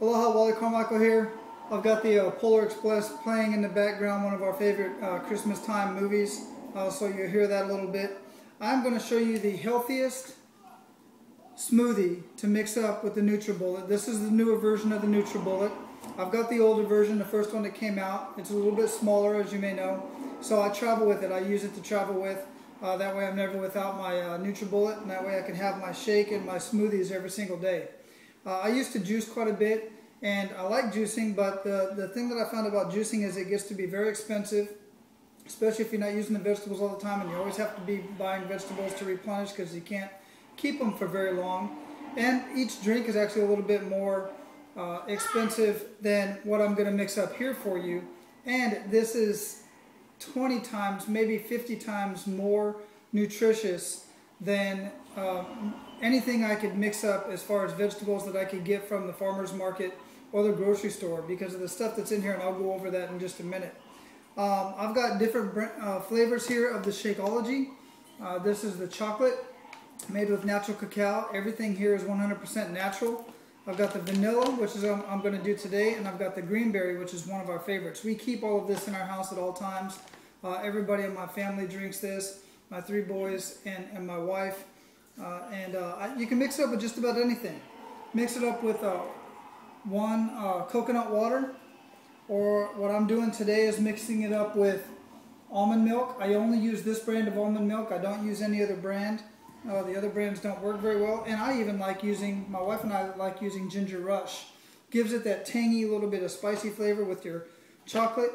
Aloha, Wally Carmichael here. I've got the uh, Polar Express playing in the background, one of our favorite uh, Christmas time movies, uh, so you'll hear that a little bit. I'm going to show you the healthiest smoothie to mix up with the NutriBullet. This is the newer version of the NutriBullet. I've got the older version, the first one that came out. It's a little bit smaller, as you may know, so I travel with it. I use it to travel with. Uh, that way I'm never without my uh, NutriBullet, and that way I can have my shake and my smoothies every single day. Uh, I used to juice quite a bit, and I like juicing, but the, the thing that I found about juicing is it gets to be very expensive, especially if you're not using the vegetables all the time, and you always have to be buying vegetables to replenish because you can't keep them for very long. And each drink is actually a little bit more uh, expensive than what I'm going to mix up here for you. And this is 20 times, maybe 50 times more nutritious than uh, anything I could mix up as far as vegetables that I could get from the farmer's market or the grocery store because of the stuff that's in here and I'll go over that in just a minute. Um, I've got different uh, flavors here of the Shakeology. Uh, this is the chocolate made with natural cacao. Everything here is 100% natural. I've got the vanilla, which is I'm, I'm going to do today, and I've got the greenberry, which is one of our favorites. We keep all of this in our house at all times. Uh, everybody in my family drinks this, my three boys and, and my wife. Uh, and uh, I, you can mix it up with just about anything. Mix it up with uh, one uh, coconut water, or what I'm doing today is mixing it up with almond milk. I only use this brand of almond milk. I don't use any other brand. Uh, the other brands don't work very well. And I even like using, my wife and I like using Ginger Rush. Gives it that tangy little bit of spicy flavor with your chocolate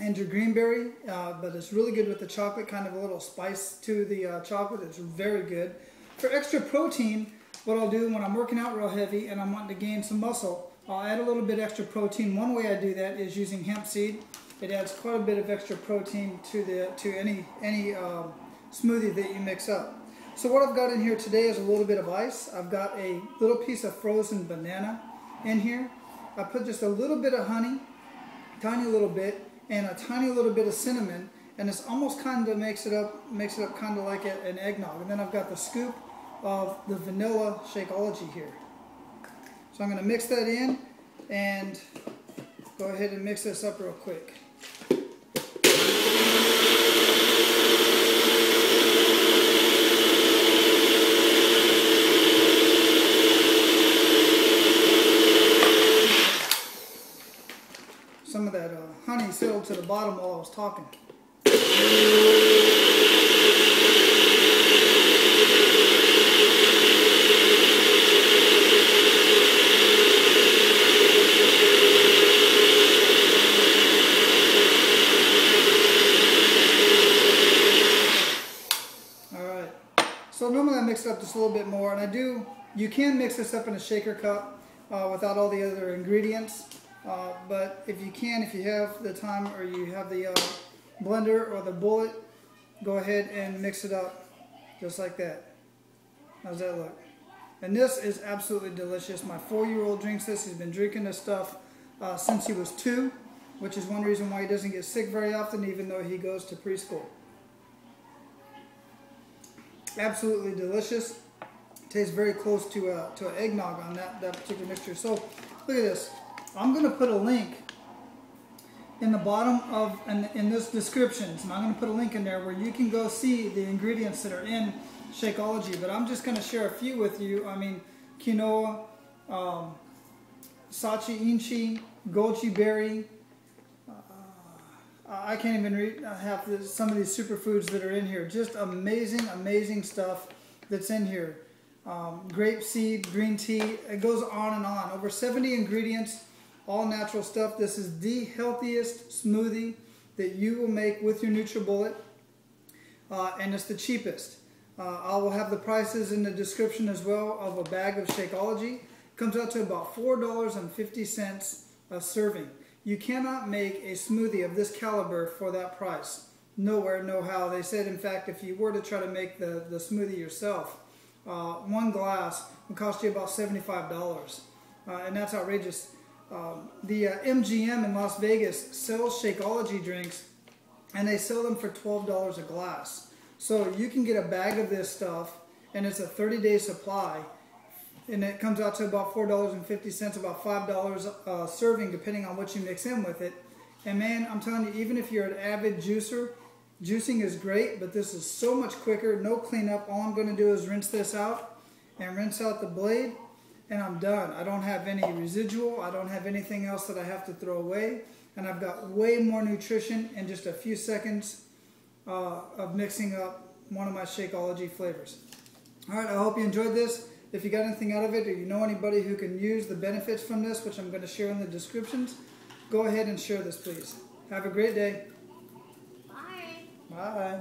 and your greenberry. Uh, but it's really good with the chocolate, kind of a little spice to the uh, chocolate. It's very good. For extra protein, what I'll do when I'm working out real heavy and I'm wanting to gain some muscle, I'll add a little bit extra protein. One way I do that is using hemp seed. It adds quite a bit of extra protein to the to any any um, smoothie that you mix up. So what I've got in here today is a little bit of ice. I've got a little piece of frozen banana in here. I put just a little bit of honey, tiny little bit, and a tiny little bit of cinnamon, and this almost kind of makes it up makes it up kind of like a, an eggnog. And then I've got the scoop of the vanilla Shakeology here. So I'm going to mix that in and go ahead and mix this up real quick. Some of that uh, honey settled to the bottom while I was talking. So normally I mix it up just a little bit more, and I do, you can mix this up in a shaker cup uh, without all the other ingredients, uh, but if you can, if you have the time or you have the uh, blender or the bullet, go ahead and mix it up just like that. How's that look? And this is absolutely delicious. My four-year-old drinks this. He's been drinking this stuff uh, since he was two, which is one reason why he doesn't get sick very often, even though he goes to preschool. Absolutely delicious. Tastes very close to a, to an eggnog on that, that particular mixture. So look at this. I'm going to put a link in the bottom of, in, in this description. So I'm going to put a link in there where you can go see the ingredients that are in Shakeology. But I'm just going to share a few with you. I mean, quinoa, um, sacha inchi, goji berry, I can't even read half some of these superfoods that are in here. Just amazing, amazing stuff that's in here. Um, grape seed, green tea, it goes on and on. Over 70 ingredients, all natural stuff. This is the healthiest smoothie that you will make with your NutriBullet, uh, and it's the cheapest. Uh, I will have the prices in the description as well of a bag of Shakeology. Comes out to about $4.50 a serving. You cannot make a smoothie of this caliber for that price. Nowhere, no how. They said, in fact, if you were to try to make the, the smoothie yourself, uh, one glass would cost you about $75. Uh, and that's outrageous. Um, the uh, MGM in Las Vegas sells Shakeology drinks, and they sell them for $12 a glass. So you can get a bag of this stuff, and it's a 30-day supply and it comes out to about four dollars and fifty cents, about five dollars uh, serving, depending on what you mix in with it. And man, I'm telling you, even if you're an avid juicer, juicing is great, but this is so much quicker. No cleanup. All I'm going to do is rinse this out and rinse out the blade, and I'm done. I don't have any residual. I don't have anything else that I have to throw away, and I've got way more nutrition in just a few seconds uh, of mixing up one of my Shakeology flavors. All right, I hope you enjoyed this. If you got anything out of it or you know anybody who can use the benefits from this, which I'm going to share in the descriptions, go ahead and share this, please. Have a great day. Bye. Bye.